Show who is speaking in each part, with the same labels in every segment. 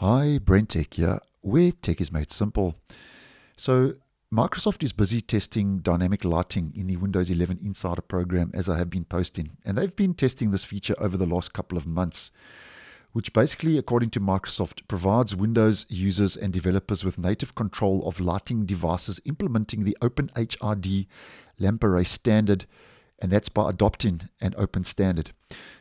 Speaker 1: Hi, BrenTech here, where tech is made simple. So, Microsoft is busy testing dynamic lighting in the Windows 11 Insider program, as I have been posting. And they've been testing this feature over the last couple of months, which basically, according to Microsoft, provides Windows users and developers with native control of lighting devices implementing the open HID lamp array standard and that's by adopting an open standard.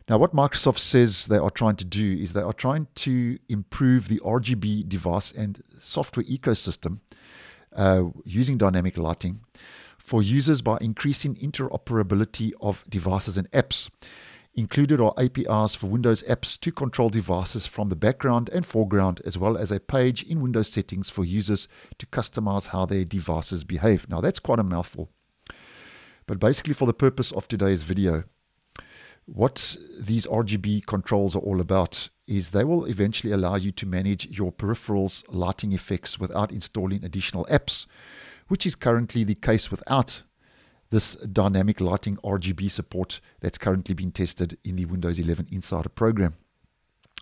Speaker 1: Now, what Microsoft says they are trying to do is they are trying to improve the RGB device and software ecosystem uh, using dynamic lighting for users by increasing interoperability of devices and apps. Included are APIs for Windows apps to control devices from the background and foreground, as well as a page in Windows settings for users to customize how their devices behave. Now, that's quite a mouthful. But basically, for the purpose of today's video, what these RGB controls are all about is they will eventually allow you to manage your peripherals lighting effects without installing additional apps, which is currently the case without this dynamic lighting RGB support that's currently being tested in the Windows 11 Insider program.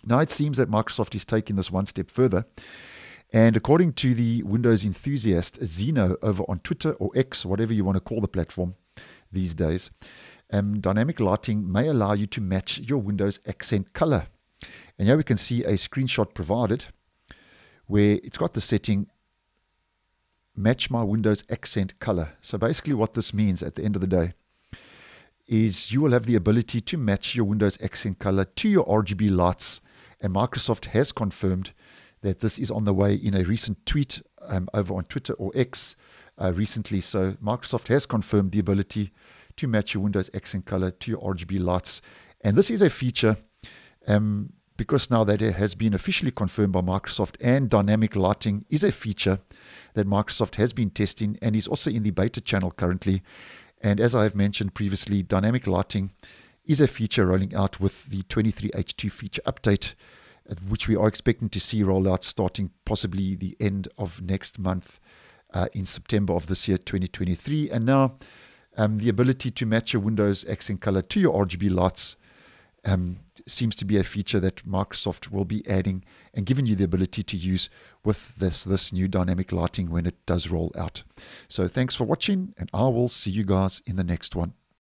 Speaker 1: Now it seems that Microsoft is taking this one step further. And according to the Windows enthusiast Xeno over on Twitter or X, whatever you want to call the platform, these days. Um, dynamic lighting may allow you to match your Windows accent color. And here we can see a screenshot provided where it's got the setting match my Windows accent color. So basically what this means at the end of the day is you will have the ability to match your Windows accent color to your RGB lights. And Microsoft has confirmed that this is on the way in a recent tweet um, over on Twitter or X uh, recently. So Microsoft has confirmed the ability to match your Windows accent color to your RGB lights. And this is a feature um, because now that it has been officially confirmed by Microsoft and dynamic lighting is a feature that Microsoft has been testing and is also in the beta channel currently. And as I have mentioned previously, dynamic lighting is a feature rolling out with the 23H2 feature update, which we are expecting to see roll out starting possibly the end of next month uh, in September of this year, 2023. And now um, the ability to match your Windows accent color to your RGB lights um, seems to be a feature that Microsoft will be adding and giving you the ability to use with this, this new dynamic lighting when it does roll out. So thanks for watching, and I will see you guys in the next one.